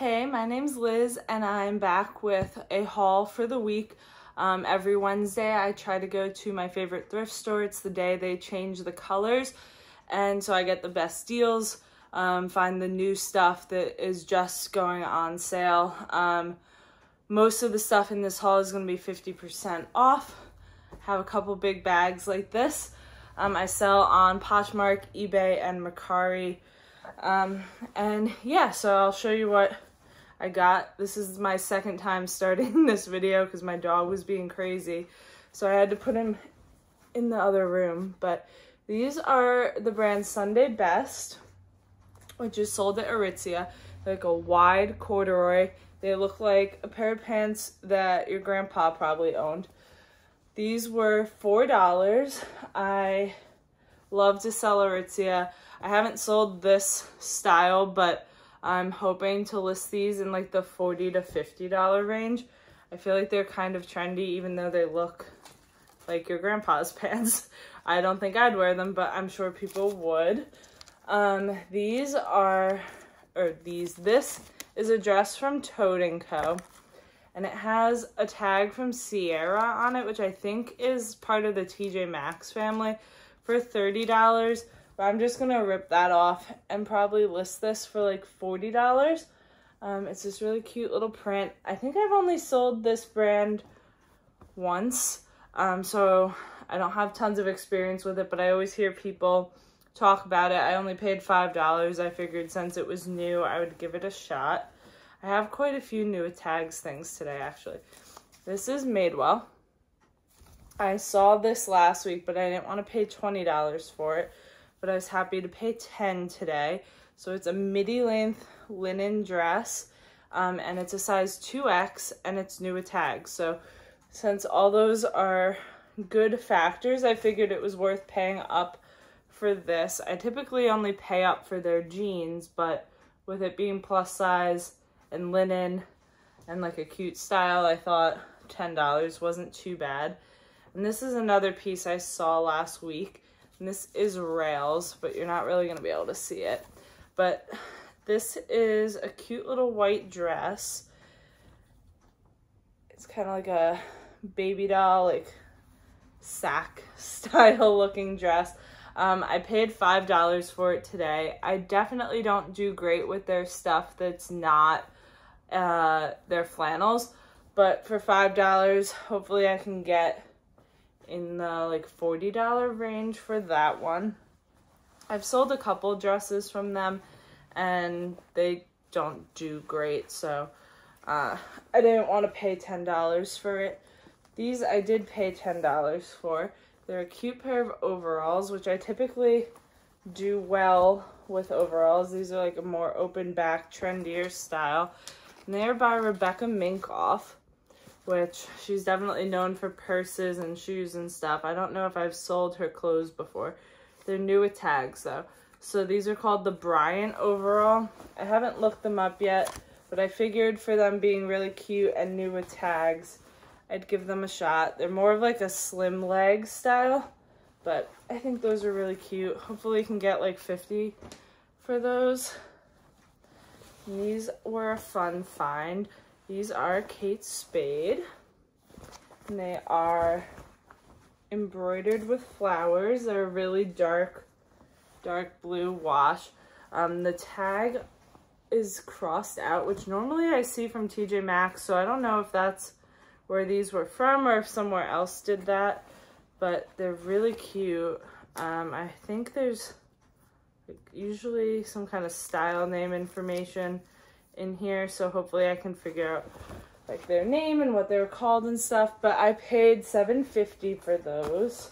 Hey, my name's Liz and I'm back with a haul for the week. Um, every Wednesday I try to go to my favorite thrift store. It's the day they change the colors and so I get the best deals, um, find the new stuff that is just going on sale. Um, most of the stuff in this haul is going to be 50% off. Have a couple big bags like this. Um, I sell on Poshmark, eBay, and Mercari. Um, and yeah, so I'll show you what I got. This is my second time starting this video because my dog was being crazy. So I had to put him in the other room. But these are the brand Sunday Best, which is sold at Aritzia. like a wide corduroy. They look like a pair of pants that your grandpa probably owned. These were $4. I love to sell Aritzia. I haven't sold this style, but I'm hoping to list these in like the 40 to $50 range. I feel like they're kind of trendy even though they look like your grandpa's pants. I don't think I'd wear them, but I'm sure people would. Um, these are, or these, this is a dress from Toad & Co. And it has a tag from Sierra on it, which I think is part of the TJ Maxx family for $30. But I'm just going to rip that off and probably list this for like $40. Um, it's this really cute little print. I think I've only sold this brand once. Um, so I don't have tons of experience with it, but I always hear people talk about it. I only paid $5. I figured since it was new, I would give it a shot. I have quite a few new tags things today, actually. This is Madewell. I saw this last week, but I didn't want to pay $20 for it but I was happy to pay 10 today. So it's a midi length linen dress um, and it's a size 2X and it's new with tags. So since all those are good factors, I figured it was worth paying up for this. I typically only pay up for their jeans, but with it being plus size and linen and like a cute style, I thought $10 wasn't too bad. And this is another piece I saw last week. And this is rails, but you're not really to be able to see it. But this is a cute little white dress. It's kind of like a baby doll, like sack style looking dress. Um, I paid $5 for it today. I definitely don't do great with their stuff that's not uh, their flannels. But for $5, hopefully I can get in the like $40 range for that one. I've sold a couple dresses from them and they don't do great, so uh, I didn't want to pay $10 for it. These I did pay $10 for. They're a cute pair of overalls, which I typically do well with overalls. These are like a more open back, trendier style. And they're by Rebecca Minkoff which she's definitely known for purses and shoes and stuff. I don't know if I've sold her clothes before. They're new with tags though. So these are called the Bryant overall. I haven't looked them up yet, but I figured for them being really cute and new with tags, I'd give them a shot. They're more of like a slim leg style, but I think those are really cute. Hopefully you can get like 50 for those. And these were a fun find. These are Kate Spade. And they are embroidered with flowers. They're a really dark, dark blue wash. Um, the tag is crossed out, which normally I see from TJ Maxx, so I don't know if that's where these were from or if somewhere else did that, but they're really cute. Um, I think there's usually some kind of style name information in here, so hopefully I can figure out like their name and what they were called and stuff. But I paid 7.50 for those.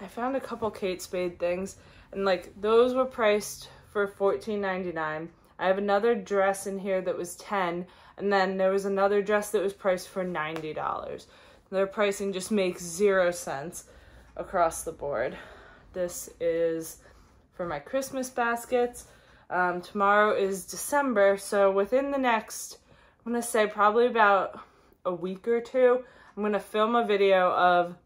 I found a couple Kate Spade things, and like those were priced for $14.99. I have another dress in here that was 10 and then there was another dress that was priced for $90. Their pricing just makes zero sense across the board. This is for my Christmas baskets. Um, tomorrow is December, so within the next, I'm going to say probably about a week or two, I'm going to film a video of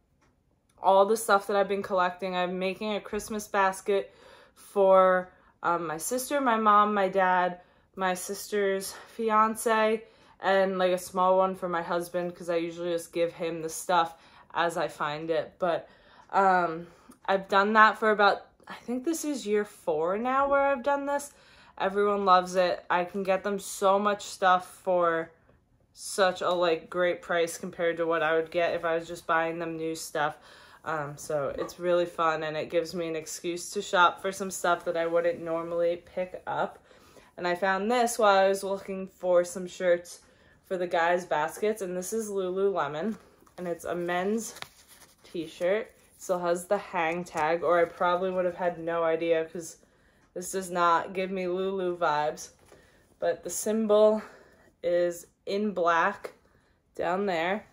all the stuff that I've been collecting. I'm making a Christmas basket for um, my sister, my mom, my dad, my sister's fiance and like a small one for my husband because I usually just give him the stuff as I find it. But um, I've done that for about, I think this is year four now where I've done this. Everyone loves it. I can get them so much stuff for such a like great price compared to what I would get if I was just buying them new stuff. Um, so it's really fun and it gives me an excuse to shop for some stuff that I wouldn't normally pick up. And I found this while I was looking for some shirts for the guys' baskets. And this is Lululemon. And it's a men's t-shirt. Still has the hang tag. Or I probably would have had no idea because this does not give me Lulu vibes. But the symbol is in black down there.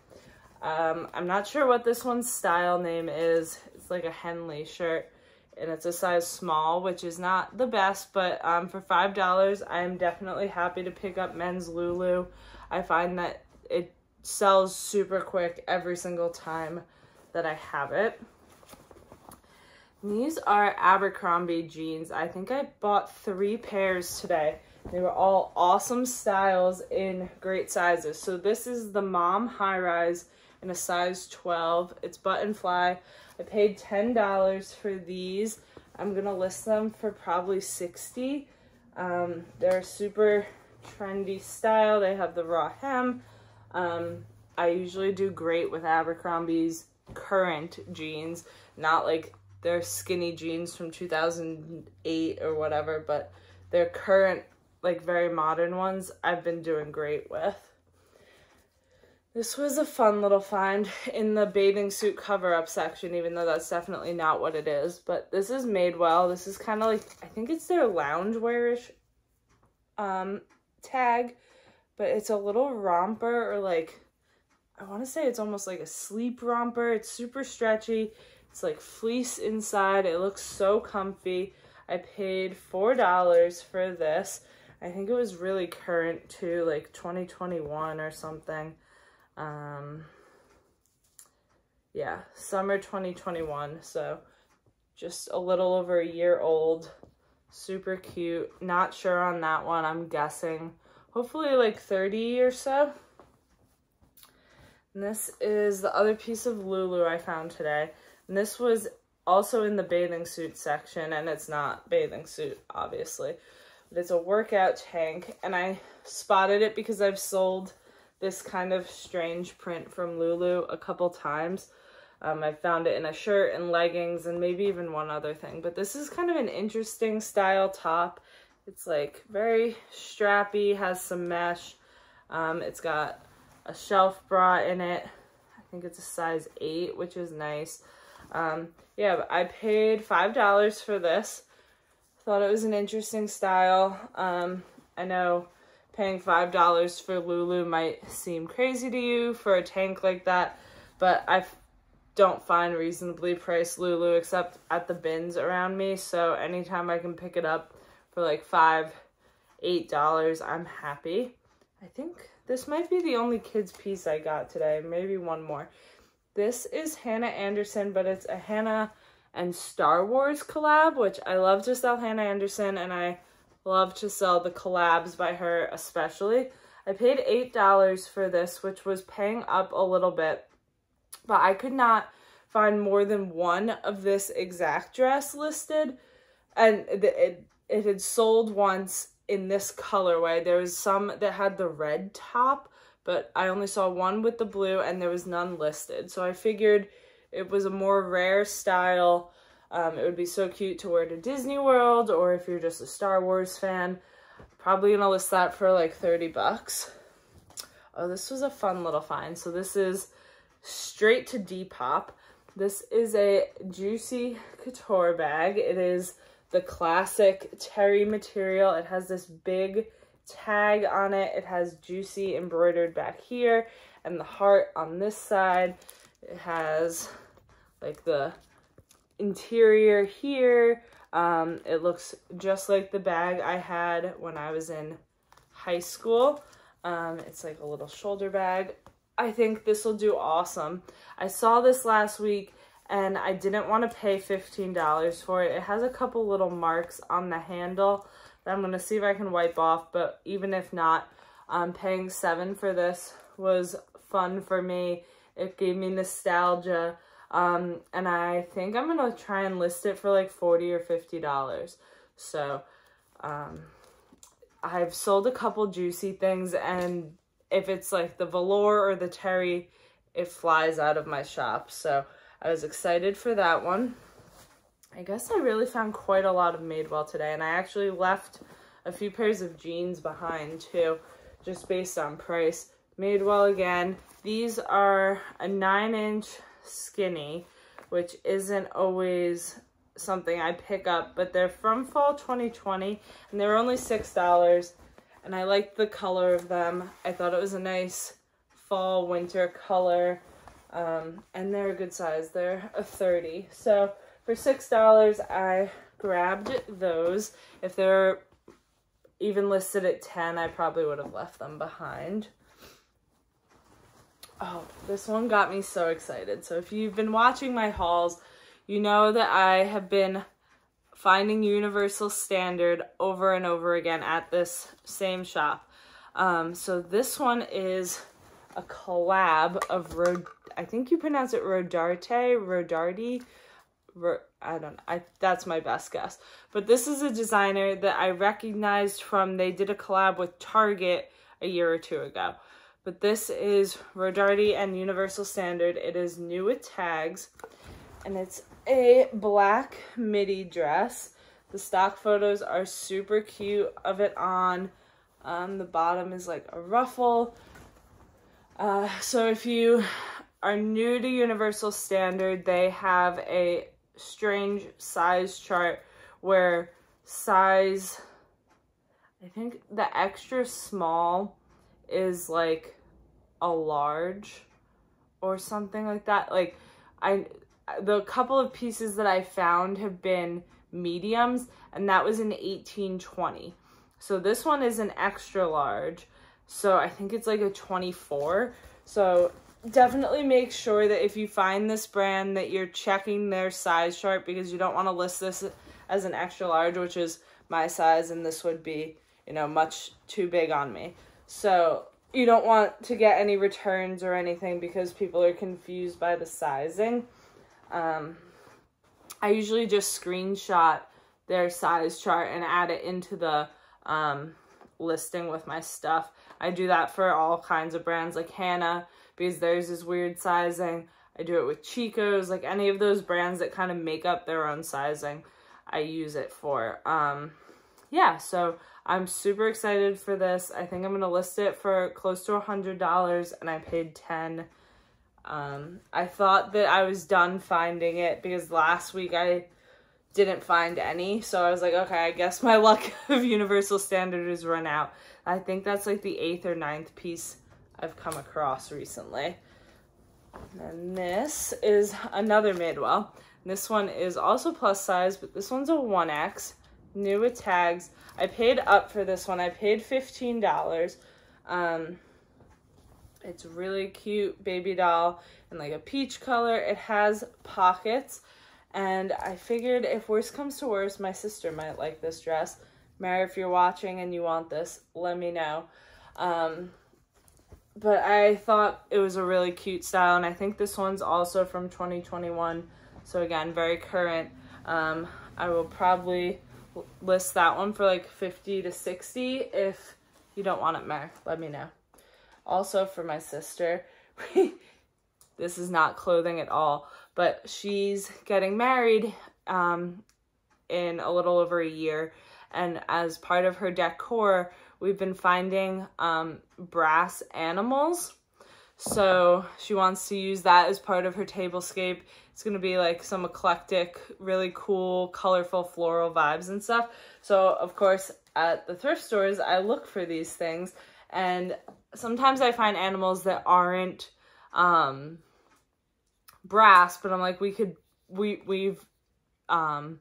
Um, I'm not sure what this one's style name is. It's like a Henley shirt and it's a size small, which is not the best, but um, for $5, I am definitely happy to pick up men's Lulu. I find that it sells super quick every single time that I have it. These are Abercrombie jeans. I think I bought three pairs today. They were all awesome styles in great sizes. So this is the mom high rise in a size 12. It's button fly. I paid $10 for these. I'm to list them for probably 60 um, They're super trendy style. They have the raw hem. Um, I usually do great with Abercrombie's current jeans, not like their skinny jeans from 2008 or whatever, but their current, like very modern ones, I've been doing great with. This was a fun little find in the bathing suit cover-up section, even though that's definitely not what it is. But this is Madewell. This is kind of like, I think it's their loungewear-ish um, tag. But it's a little romper or like, I want to say it's almost like a sleep romper. It's super stretchy. It's like fleece inside. It looks so comfy. I paid $4 for this. I think it was really current too, like 2021 or something. Um, yeah, summer 2021. So just a little over a year old. Super cute. Not sure on that one. I'm guessing hopefully like 30 or so. And this is the other piece of Lulu I found today. And this was also in the bathing suit section, and it's not bathing suit, obviously. But it's a workout tank, and I spotted it because I've sold this kind of strange print from Lulu a couple times. Um, I found it in a shirt and leggings and maybe even one other thing. But this is kind of an interesting style top. It's like very strappy, has some mesh. Um, it's got a shelf bra in it. I think it's a size 8, which is nice. Um, yeah, I paid $5 for this. Thought it was an interesting style. Um, I know paying $5 for Lulu might seem crazy to you for a tank like that, but I don't find reasonably priced Lulu except at the bins around me. So anytime I can pick it up for like five, eight dollars, I'm happy. I think this might be the only kids piece I got today, maybe one more. This is Hanna Andersson, but it's a Hanna and Star Wars collab, which I love to sell Hanna Andersson and I love to sell the collabs by her especially. I paid $8 for this, which was paying up a little bit, but I could not find more than one of this exact dress listed, and it, it, had sold once in this colorway. There was some that had the red top, but I only saw one with the blue, and there was none listed. So I figured it was a more rare style, um, it would be so cute to wear to Disney World or if you're just a Star Wars fan. Probably gonna list that for like 30 bucks. Oh, this was a fun little find. So this is straight to Depop. This is a Juicy Couture bag. It is the classic terry material. It has this big tag on it. It has Juicy embroidered back here and the heart on this side. It has like the interior here. Um, it looks just like the bag I had when I was in high school. Um, it's like a little shoulder bag. I think this will do awesome. I saw this last week and I didn't want to pay $15 for it. It has a couple little marks on the handle that I'm going to see if I can wipe off. But even if not, um, paying seven for this was fun for me. It gave me nostalgia. Um, and I think I'm going to try and list it for like 40 or $50. So, um, I've sold a couple juicy things and if it's like the velour or the terry, it flies out of my shop. So I was excited for that one. I guess I really found quite a lot of Madewell today and I actually left a few pairs of jeans behind too, just based on price. Madewell again. These are a nine inch skinny, which isn't always something I pick up, but they're from fall 2020 and they're only $6 and I liked the color of them. I thought it was a nice fall winter color um, and they're a good size. They're a 30. So for $6, I grabbed those. If they're even listed at 10, I probably would have left them behind. Oh, this one got me so excited. So if you've been watching my hauls, you know that I have been finding Universal Standard over and over again at this same shop. Um, so this one is a collab of Rod, I think you pronounce it Rodarte, Rodardi. I don't know. I, that's my best guess. But this is a designer that I recognized from, they did a collab with Target a year or two ago. But this is Rodardi and Universal Standard. It is new with tags. And it's a black midi dress. The stock photos are super cute of it on. Um, the bottom is like a ruffle. Uh, so if you are new to Universal Standard, they have a strange size chart where size, I think the extra small is like a large or something like that. Like I the couple of pieces that I found have been mediums, and that was in 1820. So this one is an extra large. So I think it's like a 24. So definitely make sure that if you find this brand that you're checking their size chart because you don't want to list this as an extra large, which is my size, and this would be, you know, much too big on me. So you don't want to get any returns or anything because people are confused by the sizing. Um, I usually just screenshot their size chart and add it into the um, listing with my stuff. I do that for all kinds of brands like Hanna because theirs is weird sizing. I do it with Chico's, like any of those brands that kind of make up their own sizing, I use it for. Um, yeah, so I'm super excited for this. I think I'm going to list it for close to a $100 and I paid 10 um, I thought that I was done finding it because last week I didn't find any. So I was like, okay, I guess my luck of Universal Standard is run out. I think that's like the eighth or ninth piece I've come across recently. And this is another Madewell. This one is also plus size, but this one's a 1X, new with tags. I paid up for this one. I paid $15. Um, it's really cute baby doll in like a peach color. It has pockets. And I figured if worst comes to worst, my sister might like this dress. Mary, if you're watching and you want this, let me know. Um, but I thought it was a really cute style. And I think this one's also from 2021. So again, very current. Um, I will probably list that one for like 50 to 60 if you don't want it, Mary. Let me know. Also for my sister, this is not clothing at all, but she's getting married um, in a little over a year. And as part of her decor, we've been finding um, brass animals. So she wants to use that as part of her tablescape. It's going to be like some eclectic, really cool, colorful floral vibes and stuff. So of course, at the thrift stores, I look for these things and sometimes I find animals that aren't um, brass, but I'm like, we could, we, we've, um,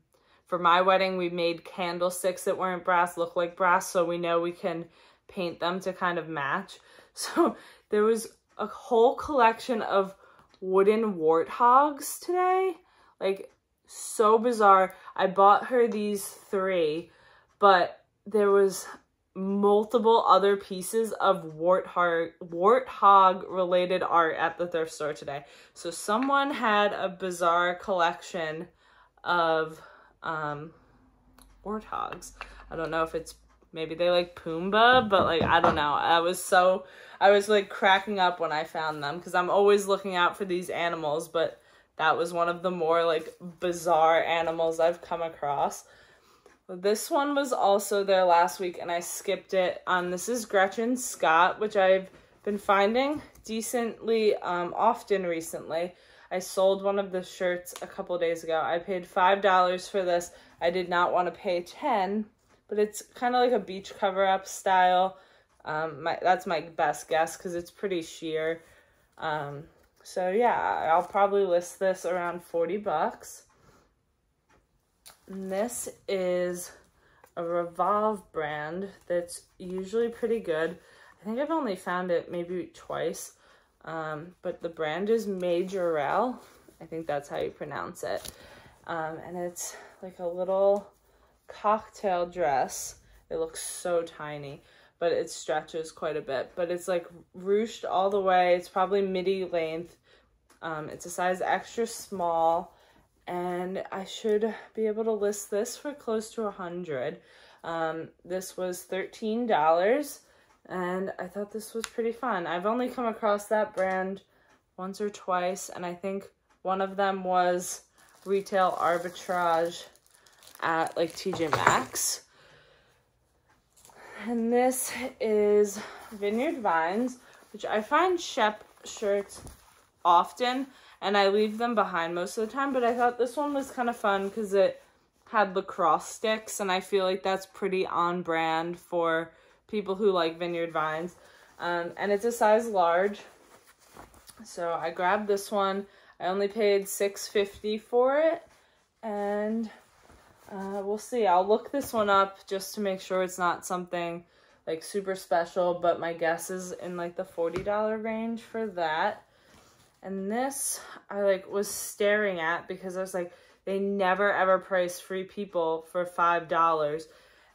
for my wedding, we made candlesticks that weren't brass look like brass, so we know we can paint them to kind of match. So there was a whole collection of wooden warthogs today. Like, so bizarre. I bought her these three, but there was multiple other pieces of warthog warthog related art at the thrift store today. So someone had a bizarre collection of um warthogs. I don't know if it's maybe they like Pumbaa, but like I don't know. I was so I was like cracking up when I found them because I'm always looking out for these animals, but that was one of the more like bizarre animals I've come across. This one was also there last week and I skipped it. Um, this is Gretchen Scott, which I've been finding decently um, often recently. I sold one of the shirts a couple days ago. I paid $5 for this. I did not want to pay 10 but it's kind of like a beach cover-up style. Um, my, that's my best guess because it's pretty sheer. Um, so yeah, I'll probably list this around 40 bucks. And this is a Revolve brand that's usually pretty good. I think I've only found it maybe twice. Um, but the brand is Majorelle. I think that's how you pronounce it. Um, and it's like a little cocktail dress. It looks so tiny, but it stretches quite a bit. But it's like ruched all the way. It's probably midi length. Um, it's a size extra small and I should be able to list this for close to a hundred. Um, this was $13 and I thought this was pretty fun. I've only come across that brand once or twice and I think one of them was retail arbitrage at like TJ Maxx. And this is Vineyard Vines, which I find Shep shirts often and I leave them behind most of the time. But I thought this one was kind of fun because it had lacrosse sticks, and I feel like that's pretty on brand for people who like vineyard vines. Um, and it's a size large, so I grabbed this one. I only paid six fifty for it, and uh, we'll see. I'll look this one up just to make sure it's not something like super special, but my guess is in like the $40 range for that. And this I like was staring at because I was like, they never ever price free people for five dollars.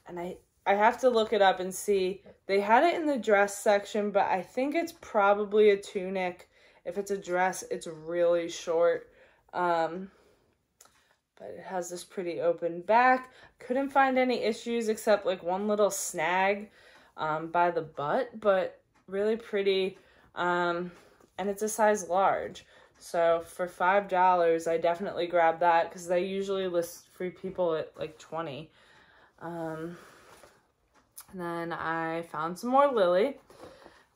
And I I have to look it up and see. They had it in the dress section, but I think it's probably a tunic. If it's a dress, it's really short. Um, but it has this pretty open back. Couldn't find any issues except like one little snag um, by the butt, but really pretty. Um, and it's a size large. So for $5, I definitely grab that because they usually list free people at like 20 um, And then I found some more Lilly.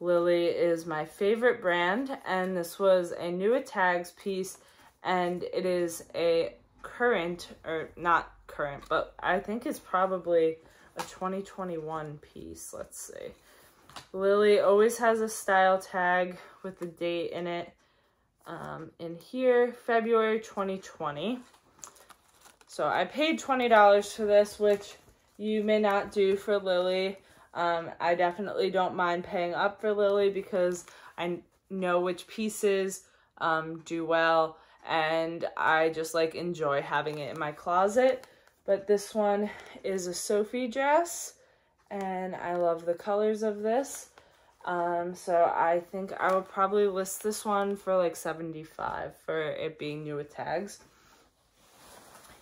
Lilly is my favorite brand, and this was a new tags piece, and it is a current, or not current, but I think it's probably a 2021 piece. Let's see. Lilly always has a style tag with the date in it. Um, in here, February 2020. So I paid $20 for this, which you may not do for Lilly. Um, I definitely don't mind paying up for Lilly because I know which pieces um, do well and I just like enjoy having it in my closet. But this one is a Sophie dress and I love the colors of this. Um, so I think I would probably list this one for like 75 for it being new with tags.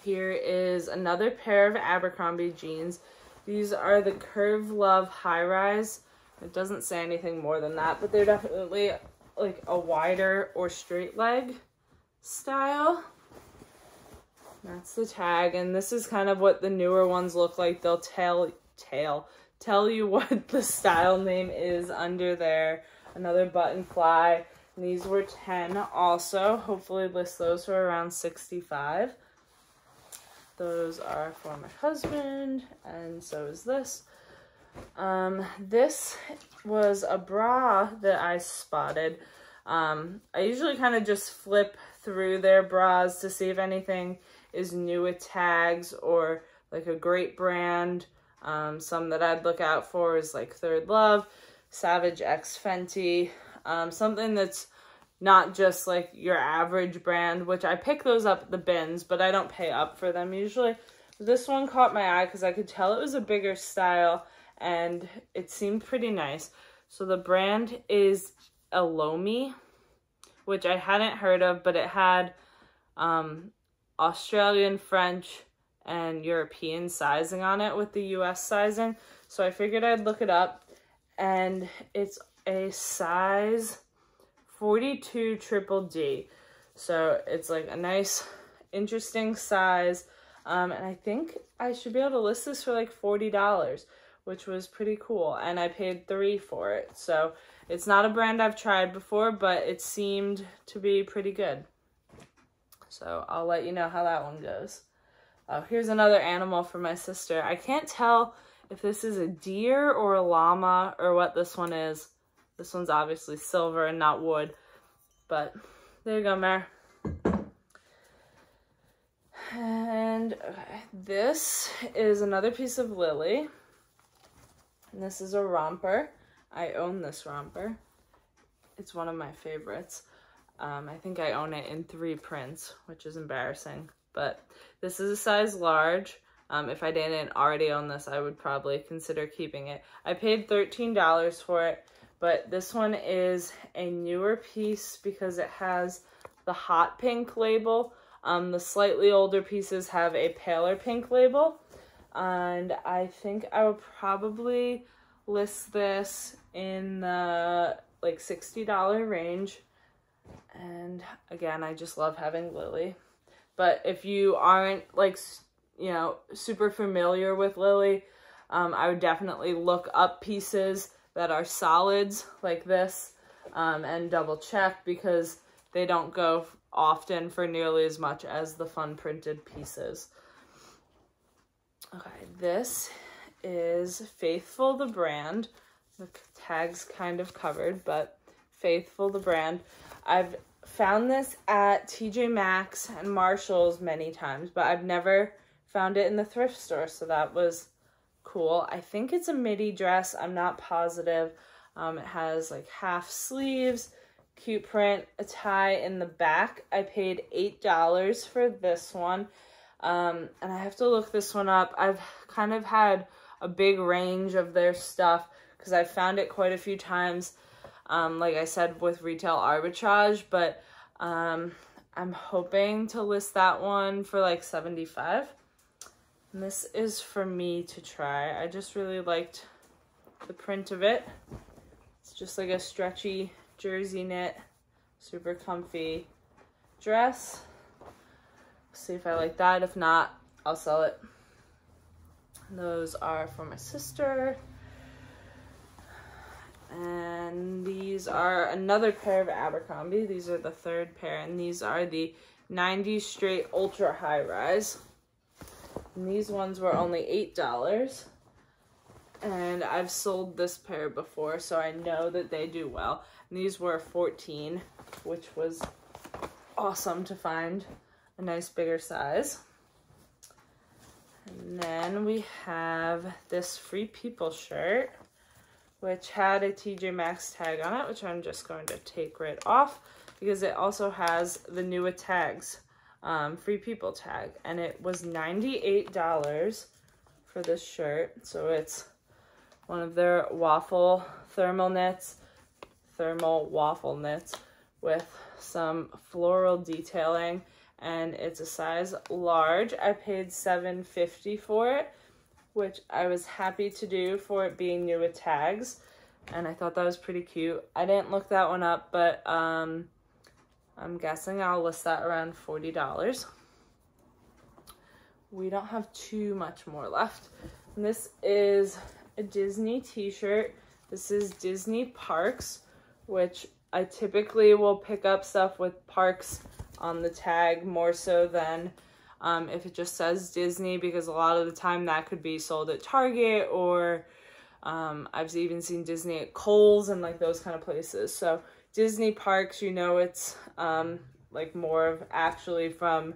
Here is another pair of Abercrombie jeans. These are the Curve Love High Rise. It doesn't say anything more than that, but they're definitely like a wider or straight leg style. That's the tag, and this is kind of what the newer ones look like. They'll tell, tell, tell you what the style name is under there. Another button fly. And these were 10 also. Hopefully list those for around 65. Those are for my husband, and so is this. Um, this was a bra that I spotted. Um, I usually kind of just flip through their bras to see if anything is new with tags or like a great brand um, some that I'd look out for is like Third Love, Savage X Fenty, um, something that's not just like your average brand, which I pick those up at the bins, but I don't pay up for them usually. This one caught my eye because I could tell it was a bigger style and it seemed pretty nice. So the brand is Elomi, which I hadn't heard of, but it had um, Australian, French, and European sizing on it with the US sizing. So I figured I'd look it up and it's a size 42 triple D. So it's like a nice, interesting size. Um, and I think I should be able to list this for like $40, which was pretty cool. And I paid three for it. So it's not a brand I've tried before, but it seemed to be pretty good. So I'll let you know how that one goes. Oh, here's another animal for my sister. I can't tell if this is a deer or a llama or what this one is. This one's obviously silver and not wood. But there you go, Mare. And okay, this is another piece of Lilly. And this is a romper. I own this romper. It's one of my favorites. Um, I think I own it in three prints, which is embarrassing. But this is a size large. Um, if I didn't already own this, I would probably consider keeping it. I paid $13 for it, but this one is a newer piece because it has the hot pink label. Um, the slightly older pieces have a paler pink label. And I think I would probably list this in the like $60 range. And again, I just love having Lilly. But if you aren't like, you know, super familiar with Lilly, um, I would definitely look up pieces that are solids like this um, and double check because they don't go often for nearly as much as the fun printed pieces. Okay, this is Faithfull the brand. The tag's kind of covered, but Faithfull the brand. I've found this at TJ Maxx and Marshall's many times, but I've never found it in the thrift store, so that was cool. I think it's a midi dress. I'm not positive. Um, it has like half sleeves, cute print, a tie in the back. I paid $8 for this one. Um, and I have to look this one up. I've kind of had a big range of their stuff because I've found it quite a few times um, like I said, with retail arbitrage, but um, I'm hoping to list that one for like 75. This is for me to try. I just really liked the print of it. It's just like a stretchy jersey knit, super comfy dress. See if I like that. If not, I'll sell it. Those are for my sister. And these are another pair of Abercrombie. These are the third pair, and these are the 90 straight ultra high rise. And these ones were only $8. And I've sold this pair before, so I know that they do well. And these were 14 which was awesome to find a nice bigger size. And then we have this Free People shirt which had a TJ Maxx tag on it, which I'm just going to take right off because it also has the newer tags, um, Free People tag, and it was $98 for this shirt. So it's one of their waffle thermal knits, thermal waffle knits with some floral detailing and it's a size large. I paid $7.50 for it which I was happy to do for it being new with tags. And I thought that was pretty cute. I didn't look that one up, but um, I'm guessing I'll list that around $40. We don't have too much more left. And this is a Disney t-shirt. This is Disney Parks, which I typically will pick up stuff with parks on the tag more so than um, if it just says Disney because a lot of the time that could be sold at Target or um, I've even seen Disney at Kohl's and like those kind of places. So Disney parks, you know, it's um, like more of actually from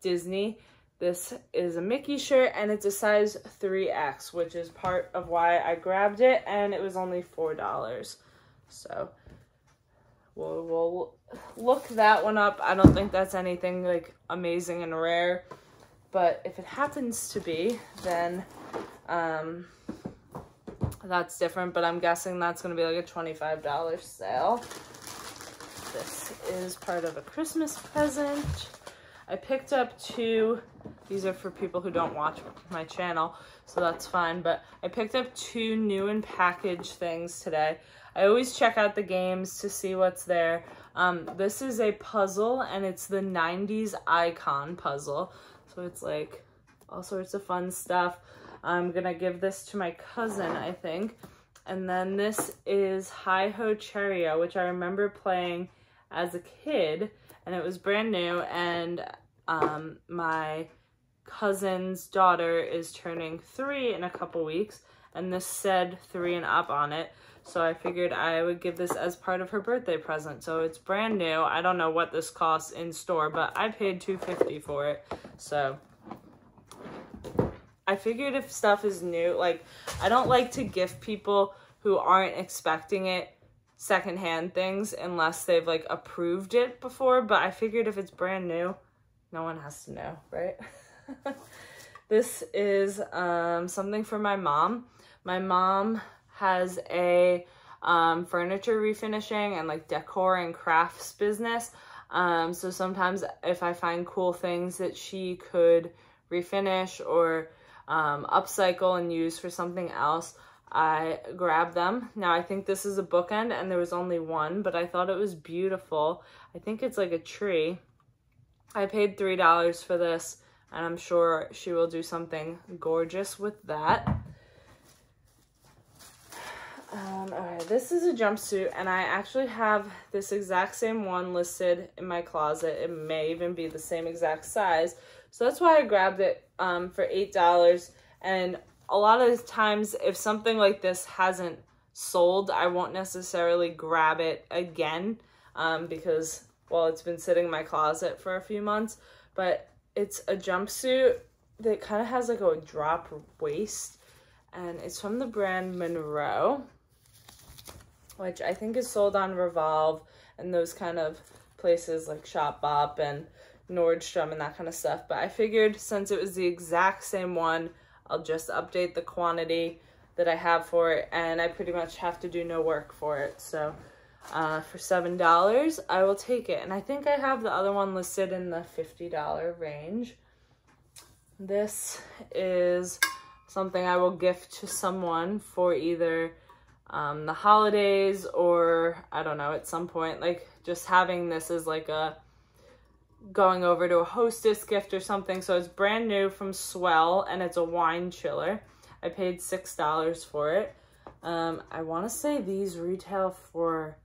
Disney. This is a Mickey shirt and it's a size 3X, which is part of why I grabbed it and it was only $4. So we'll, we'll look that one up. I don't think that's anything like amazing and rare, but if it happens to be, then um, that's different, but I'm guessing that's going to be like a $25 sale. This is part of a Christmas present. I picked up two, these are for people who don't watch my channel, so that's fine, but I picked up two new and packaged things today. I always check out the games to see what's there. Um, this is a puzzle, and it's the 90s icon puzzle. So it's like all sorts of fun stuff. I'm to give this to my cousin, I think. And then this is Hi Ho Cherry-O, which I remember playing as a kid. And it was brand new. And um, my cousin's daughter is turning three in a couple weeks. And this said three and up on it. So I figured I would give this as part of her birthday present. So it's brand new. I don't know what this costs in store, but I paid 250 for it. So I figured if stuff is new, like I don't like to gift people who aren't expecting it secondhand things unless they've like approved it before. But I figured if it's brand new, no one has to know, right? this is um, something for my mom. My mom has a um, furniture refinishing and like decor and crafts business. Um, so sometimes if I find cool things that she could refinish or um, upcycle and use for something else, I grabbed them. Now I think this is a bookend and there was only one, but I thought it was beautiful. I think it's like a tree. I paid $3 for this and I'm sure she will do something gorgeous with that. Um, all right, this is a jumpsuit, and I actually have this exact same one listed in my closet. It may even be the same exact size. So that's why I grabbed it um, for $8. And a lot of times, if something like this hasn't sold, I won't necessarily grab it again um, because, well, it's been sitting in my closet for a few months. But it's a jumpsuit that kind of has like a drop waist, and it's from the brand Monrow which I think is sold on Revolve and those kind of places like Shopbop and Nordstrom and that kind of stuff. But I figured since it was the exact same one, I'll just update the quantity that I have for it and I pretty much have to do no work for it. So uh, for $7, I will take it. And I think I have the other one listed in the $50 range. This is something I will gift to someone for either um, the holidays or I don't know, at some point, like just having this as like a going over to a hostess gift or something. So it's brand new from S'well and it's a wine chiller. I paid $6 for it. Um, I want to say these retail for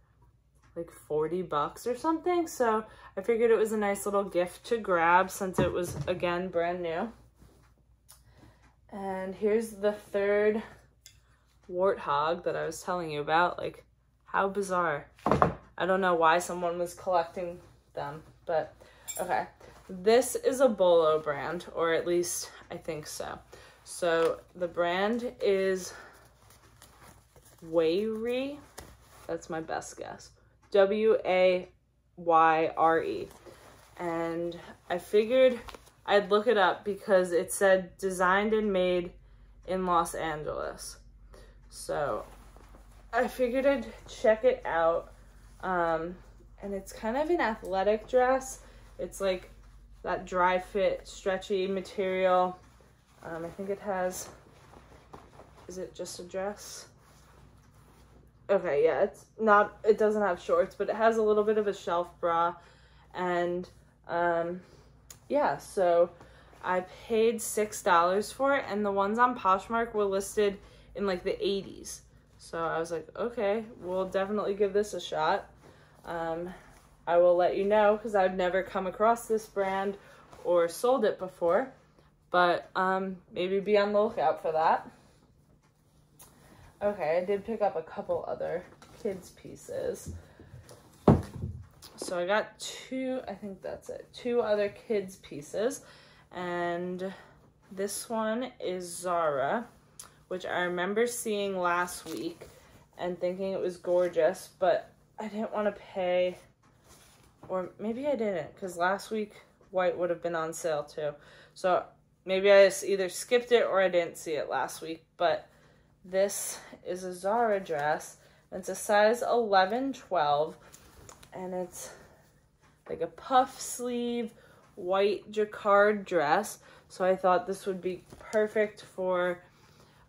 like 40 bucks or something. So I figured it was a nice little gift to grab since it was, again, brand new. And here's the third warthog that I was telling you about. Like, how bizarre. I don't know why someone was collecting them, but okay. This is a Bolo brand, or at least I think so. So the brand is Wayre. That's my best guess. W-A-Y-R-E. And I figured I'd look it up because it said designed and made in Los Angeles. So I figured I'd check it out. Um, and it's kind of an athletic dress. It's like that dry fit, stretchy material. Um, I think it has, is it just a dress? Okay, yeah, it's not, it doesn't have shorts, but it has a little bit of a shelf bra. And um, yeah, so I paid $6 for it. And the ones on Poshmark were listed in like the 80s. So I was like, okay, we'll definitely give this a shot. Um, I will let you know because I've never come across this brand or sold it before. But um, maybe be on the lookout for that. Okay, I did pick up a couple other kids pieces. So I got two, I think that's it, two other kids pieces. And this one is Zara which I remember seeing last week and thinking it was gorgeous, but I didn't want to pay, or maybe I didn't, because last week white would have been on sale too. So maybe I just either skipped it or I didn't see it last week, but this is a Zara dress. It's a size 11, 12, and it's like a puff sleeve white jacquard dress. So I thought this would be perfect for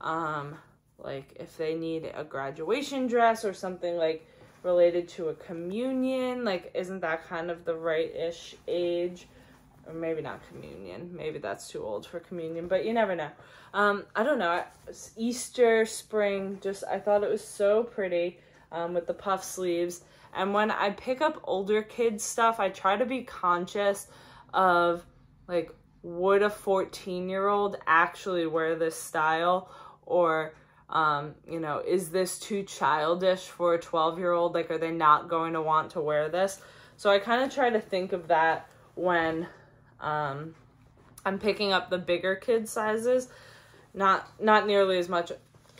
um, like if they need a graduation dress or something like related to a communion. Like, isn't that kind of the right ish age? Or maybe not communion. Maybe that's too old for communion, but you never know. Um, I don't know. Easter, spring, just I thought it was so pretty um, with the puff sleeves. And when I pick up older kids stuff, I try to be conscious of like, would a 14 year old actually wear this style? Or, um, you know, is this too childish for a 12 year old? Like, are they not going to want to wear this? So I kind of try to think of that when um, I'm picking up the bigger kid sizes. Not not nearly as much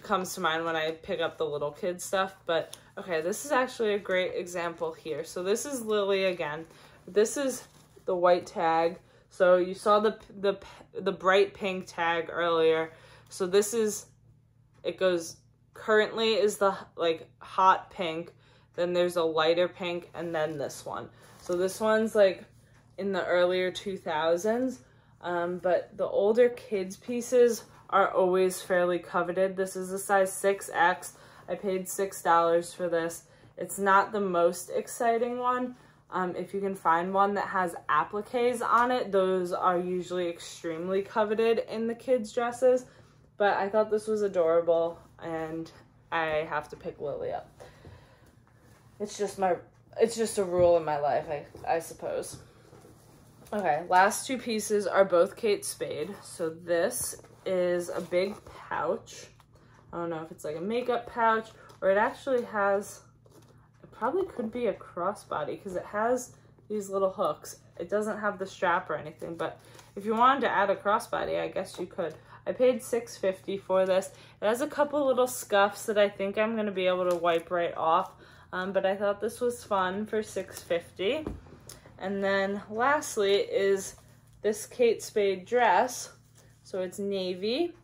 comes to mind when I pick up the little kid stuff, but okay, this is actually a great example here. So this is Lilly again. This is the white tag. So you saw the the the bright pink tag earlier. So this is it goes currently is the like hot pink, then there's a lighter pink and then this one. So this one's like in the earlier 2000s. Um, but the older kids pieces are always fairly coveted. This is a size 6X. I paid $6 for this. It's not the most exciting one. Um, if you can find one that has appliques on it, those are usually extremely coveted in the kids' dresses. But I thought this was adorable and I have to pick Lilly up. It's just my, it's just a rule in my life, I, I suppose. Okay, last two pieces are both Kate Spade. So this is a big pouch. I don't know if it's like a makeup pouch or it actually has, it probably could be a crossbody because it has these little hooks. It doesn't have the strap or anything, but if you wanted to add a crossbody, I guess you could. I paid $6.50 for this. It has a couple little scuffs that I think I'm going to be able to wipe right off, um, but I thought this was fun for $6.50. And then lastly is this Kate Spade dress. So it's navy.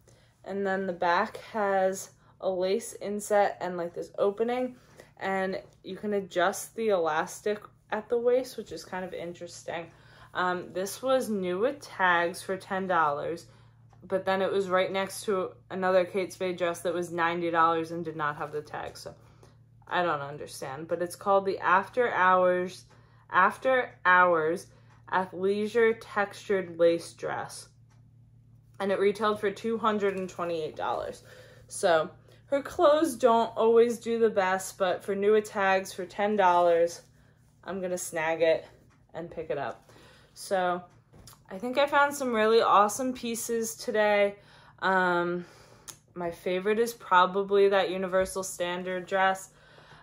And then the back has a lace inset and like this opening. And you can adjust the elastic at the waist, which is kind of interesting. Um, this was new with tags for $10, but then it was right next to another Kate Spade dress that was $90 and did not have the tag. So I don't understand, but it's called the After Hours after Hours athleisure textured lace dress. And it retailed for $228. So her clothes don't always do the best, but for new tags for $10, I'm going to snag it and pick it up. So I think I found some really awesome pieces today. Um, my favorite is probably that Universal Standard dress.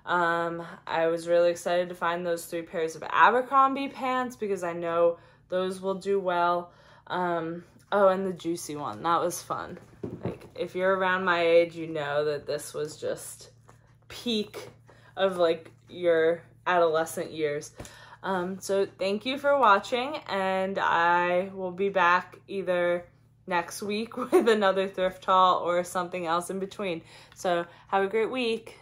Um, I was really excited to find those three pairs of Abercrombie pants because I know those will do well. Um, oh, and the juicy one. That was fun. Like, if you're around my age, you know that this was just peak of, like, your adolescent years. Um, so thank you for watching, and I will be back either next week with another thrift haul or something else in between. So have a great week.